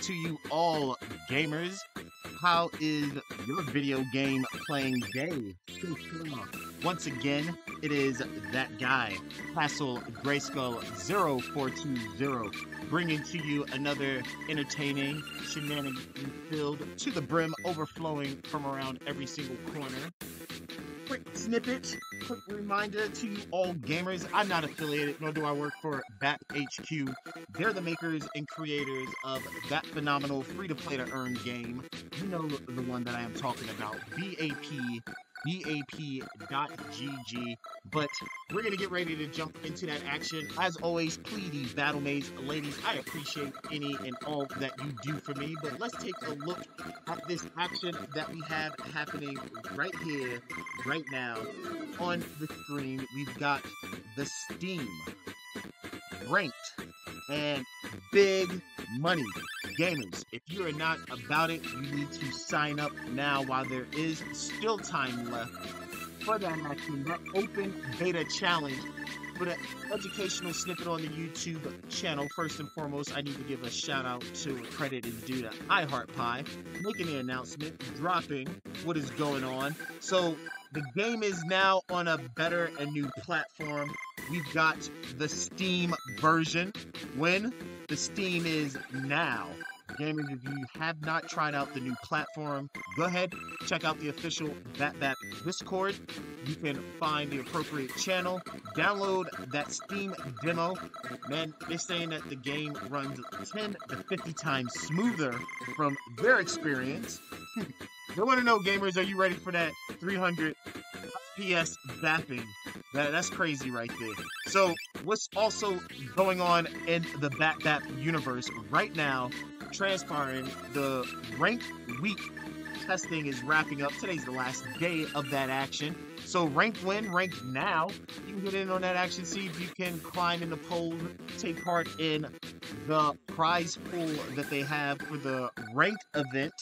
To you all, gamers. How is your video game playing day? Once again, it is that guy, Castle Grayskull 0420, bringing to you another entertaining, shenanigan filled to the brim, overflowing from around every single corner quick snippet, quick reminder to you all gamers. I'm not affiliated, nor do I work for BAP HQ. They're the makers and creators of that phenomenal free-to-play to earn game. You know the one that I am talking about, BAP bap.gg. But we're going to get ready to jump into that action. As always, please, battle mates, ladies, I appreciate any and all that you do for me. But let's take a look at this action that we have happening right here, right now, on the screen. We've got the Steam ranked and big money gamers. If you are not about it, you need to sign up now while there is still time left for that open beta challenge for the educational snippet on the YouTube channel. First and foremost, I need to give a shout out to credit is due to iHeartPie making the announcement, dropping what is going on. So the game is now on a better and new platform. We've got the Steam version. When the Steam is now. Gamers, if you have not tried out the new platform, go ahead, check out the official BapBap Discord. You can find the appropriate channel, download that Steam demo. Man, they're saying that the game runs 10 to 50 times smoother from their experience. they want to know, gamers, are you ready for that 300 FPS bapping? That, that's crazy right there. So, what's also going on in the BapBap universe right now transpiring. The ranked week testing is wrapping up. Today's the last day of that action. So rank win, rank now. You can get in on that action, see if you can climb in the polls, take part in the prize pool that they have for the ranked event.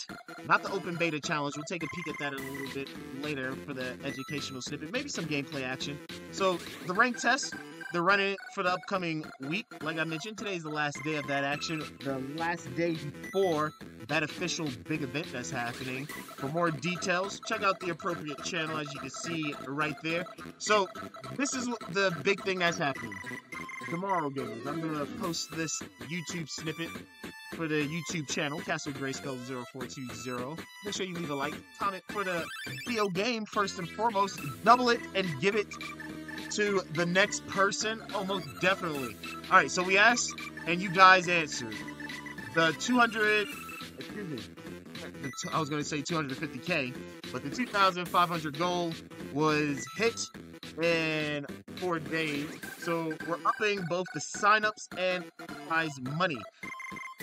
Not the open beta challenge. We'll take a peek at that a little bit later for the educational snippet. Maybe some gameplay action. So the rank test, they're running for the upcoming week. Like I mentioned, today is the last day of that action. The last day before that official big event that's happening. For more details, check out the appropriate channel as you can see right there. So, this is the big thing that's happening. Tomorrow, gamers, I'm going to post this YouTube snippet for the YouTube channel, Castle Grayskull 0420. Make sure you leave a like, comment for the video game first and foremost. Double it and give it to the next person? Almost definitely. All right, so we asked, and you guys answered. The 200, excuse me, I was going to say 250k, but the 2,500 goal was hit in four days. So we're upping both the signups and prize money.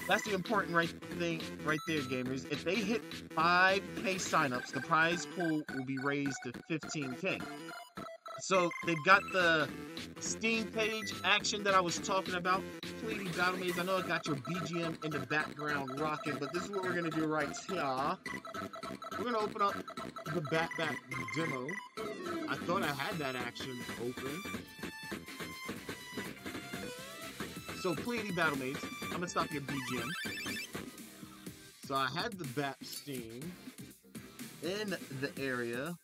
That's the important right thing right there, gamers. If they hit 5k signups, the prize pool will be raised to 15k. So they've got the Steam page action that I was talking about. Please, Battle Maids, I know I got your BGM in the background rocking, but this is what we're to do right here. We're to open up the Bap Bap demo. I thought I had that action open. So, Pleiade Battle Maids, I'm to stop your BGM. So I had the Bat Steam in the area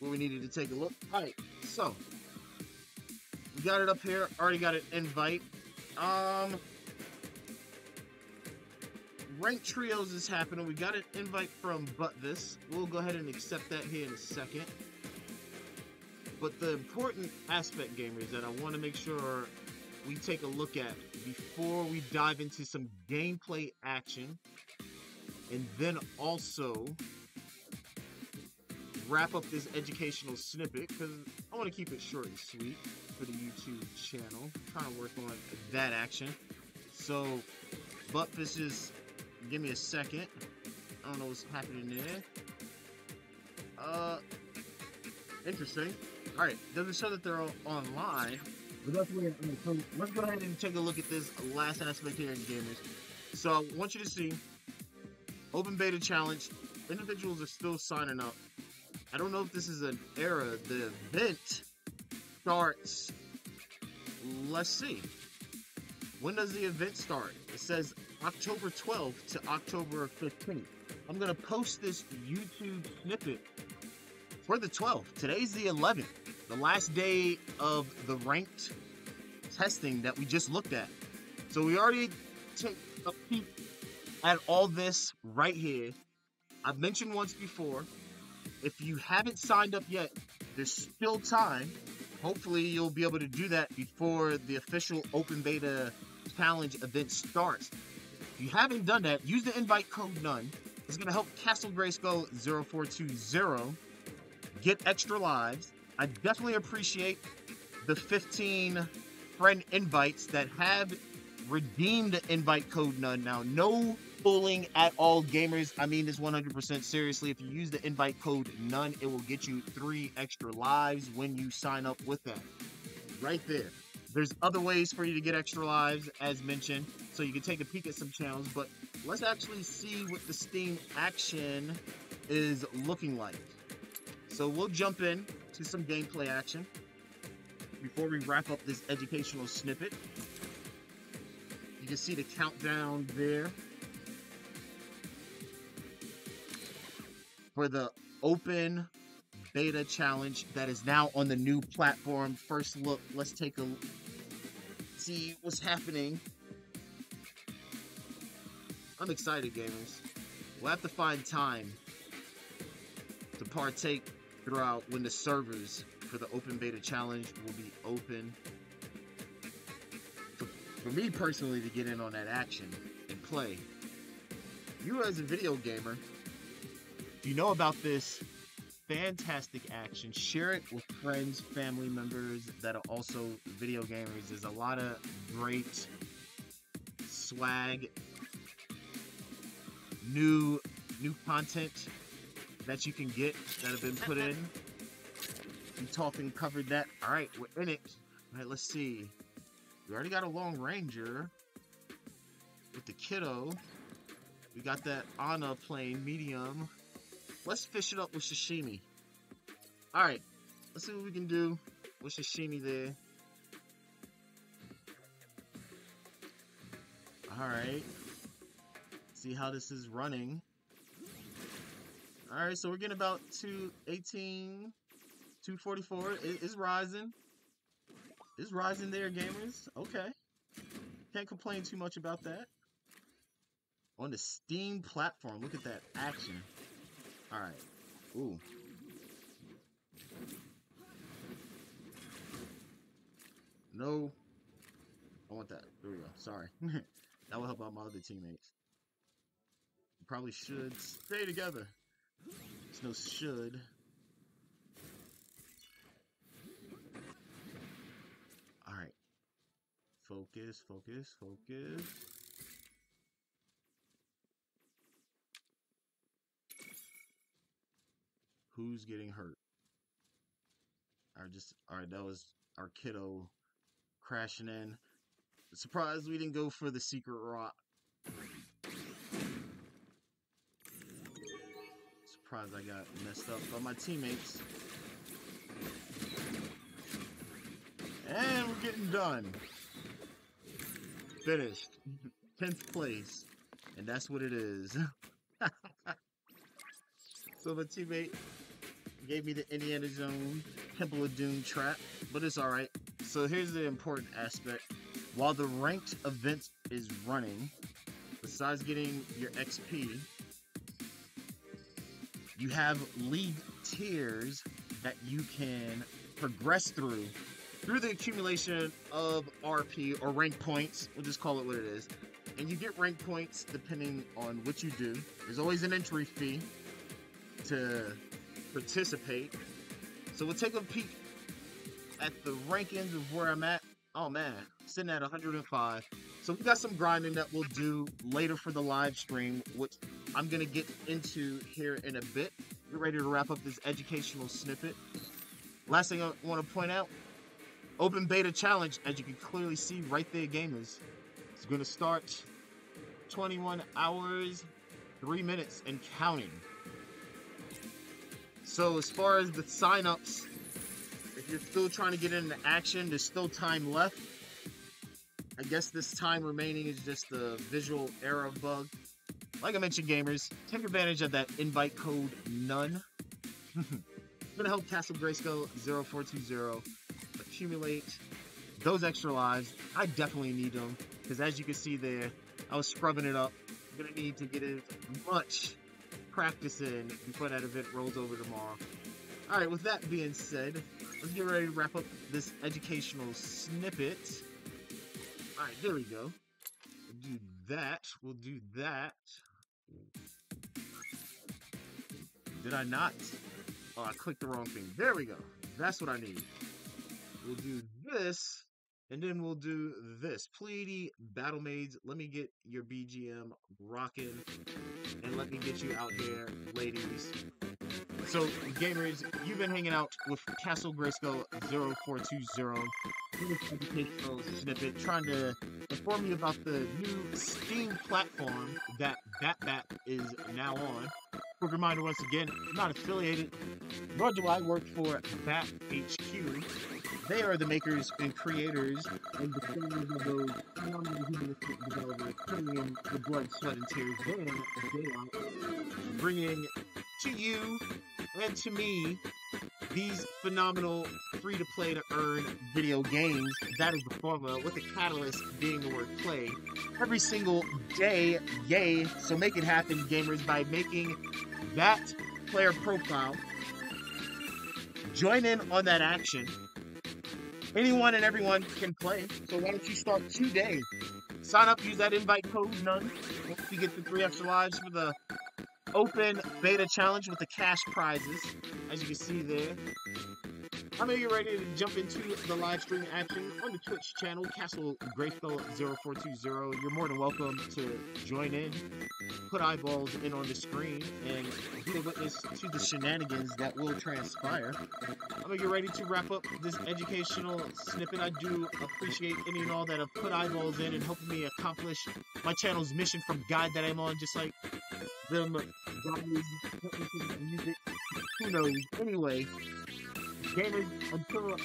where we needed to take a look. Alright, so we got it up here. Already got an invite. Um Rank Trios is happening. We got an invite from But This. We'll go ahead and accept that here in a second. But the important aspect, gamers, that I want to make sure we take a look at before we dive into some gameplay action, and then also wrap up this educational snippet because I want to keep it short and sweet for the YouTube channel. Trying to work on that action. So, Buttfist just give me a second. I don't know what's happening there. Uh, interesting. All right, doesn't show that they're online. But that's weird. So let's go ahead and take a look at this last aspect here in gamers. So I want you to see open beta challenge. Individuals are still signing up. I don't know if this is an error. The event starts. Let's see. When does the event start? It says October 12th to October 15th. I'm gonna post this YouTube snippet for the 12th. Today's the 11th, the last day of the ranked testing that we just looked at. So we already took a peek at all this right here. I've mentioned once before, if you haven't signed up yet, there's still time. Hopefully you'll be able to do that before the official open beta challenge event starts. If you haven't done that, use the invite code NONE. It's going to help Castle Grayskull 0420 get extra lives. I definitely appreciate the 15 friend invites that have redeemed the invite code none. Now, no fooling at all, gamers. I mean this 100% seriously. If you use the invite code none, it will get you three extra lives when you sign up with that. Right there. There's other ways for you to get extra lives, as mentioned, so you can take a peek at some channels, but let's actually see what the Steam action is looking like. So we'll jump in to some gameplay action before we wrap up this educational snippet. You can see the countdown there for the open beta challenge that is now on the new platform. First look, let's take a see what's happening. I'm excited, gamers. We'll have to find time to partake throughout when the servers for the open beta challenge will be open. For, for me personally to get in on that action and play. You as a video gamer, if you know about this fantastic action, share it with friends, family members that are also video gamers. There's a lot of great swag, new new content that you can get that have been put in. We talked and covered that. All right, we're in it. All right, let's see. We already got a long ranger with the kiddo. We got that Ana plane medium. Let's fish it up with sashimi. All right, let's see what we can do with sashimi there. All right. See how this is running. All right, so we're getting about 218, 244. It, it's rising. It's rising there, gamers. Okay. Can't complain too much about that. On the Steam platform, look at that action. All right. Ooh. No. I want that. There we go. Sorry. that will help out my other teammates. probably should stay together. There's no should. Alright. Focus, focus, focus. Who's getting hurt? Alright, just alright, that was our kiddo crashing in. Surprised we didn't go for the secret rock. Surprised I got messed up by my teammates. And we're getting done. Finished. 10th place. And that's what it is. so my teammate gave me the Indiana Jones Temple of Doom trap, but it's alright. So here's the important aspect. While the ranked event is running, besides getting your XP, you have league tiers that you can progress through through the accumulation of RP or rank points. We'll just call it what it is. And you get rank points depending on what you do. There's always an entry fee to participate. So we'll take a peek at the rankings of where I'm at. Oh man, sitting at 105. So we got some grinding that we'll do later for the live stream, which I'm going to get into here in a bit. We're ready to wrap up this educational snippet. last thing I want to point out, open beta challenge, as you can clearly see right there, gamers. It's going to start 21 hours, 3 minutes, and counting. So as far as the sign-ups, if you're still trying to get into action, there's still time left. I guess this time remaining is just the visual error bug. Like I mentioned, gamers, take advantage of that invite code NONE. it's gonna help Castle Grayskull 0420 accumulate those extra lives. I definitely need them, because as you can see there, I was scrubbing it up. I'm gonna need to get as much practice in before that event rolls over tomorrow. Alright, with that being said, let's get ready to wrap up this educational snippet. Alright, there we go. We'll do that. We'll do that. Did I not? Oh, I clicked the wrong thing. There we go. That's what I need. We'll do this, and then we'll do this. Pleady Battle Maids, let me get your BGM rocking, and let me get you out here, ladies. So, gamers, you've been hanging out with Castle Grayskull 0420 in this snippet, trying to inform you about the new Steam platform that BapBap is now on. Quick reminder once again, not affiliated, nor do I work for BAP HQ. They are the makers and creators and the creators of those phenomenal humanistic developers putting in the blood, sweat, and tears day in and day out, bringing to you and to me these phenomenal free to play to earn video games. That is the formula, with the catalyst being the word play. Every single day, yay. So make it happen, gamers, by making that player profile. Join in on that action. Anyone and everyone can play. So why don't you start today? Sign up, use that invite code none. You get the three extra lives for the open beta challenge with the cash prizes, as you can see there. I'm gonna get ready to jump into the live stream action on the Twitch channel, Castle Grayskull 0420. You're more than welcome to join in, put eyeballs in on the screen, and be a witness to the shenanigans that will transpire. I'm gonna get ready to wrap up this educational snippet. I do appreciate any and all that have put eyeballs in and helping me accomplish my channel's mission from God that I'm on, just like them guys, music, who knows. Anyway, gamers, until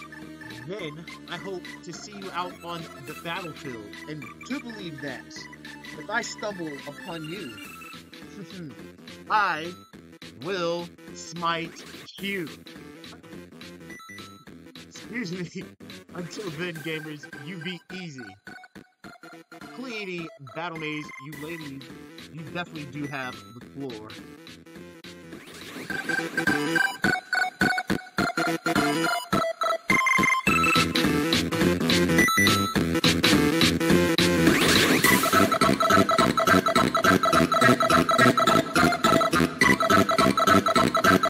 then, I hope to see you out on the battlefield. And do believe that if I stumble upon you, I will smite you. Excuse me. Until then, gamers, you be easy. Pleady, Battle Maids, you ladies, you definitely do have the floor.